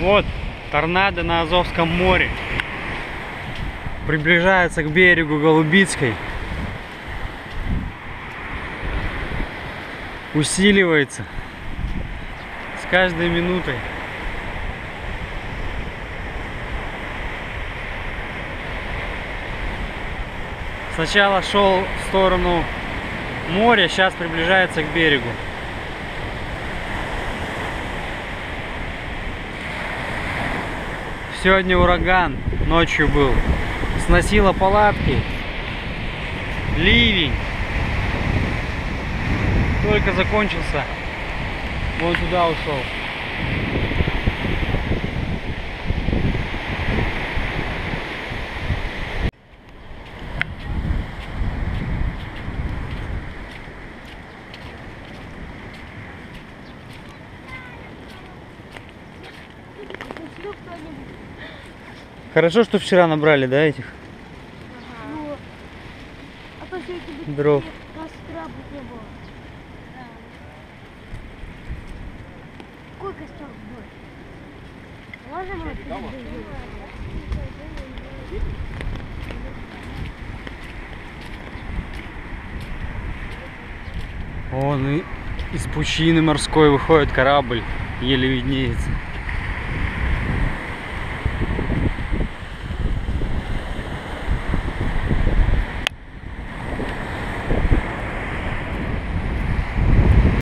Вот торнадо на Азовском море. Приближается к берегу Голубицкой. Усиливается с каждой минутой. Сначала шел в сторону моря, сейчас приближается к берегу. Сегодня ураган ночью был. Сносило палатки. Ливень. Только закончился. Вон туда ушел. Пришлю кто-нибудь. Хорошо, что вчера набрали, да, этих Ну, а то сегодня будет дров. костра бы не было. Какой костер будет? Можем мы? Вон и из пучины морской выходит корабль, еле виднеется.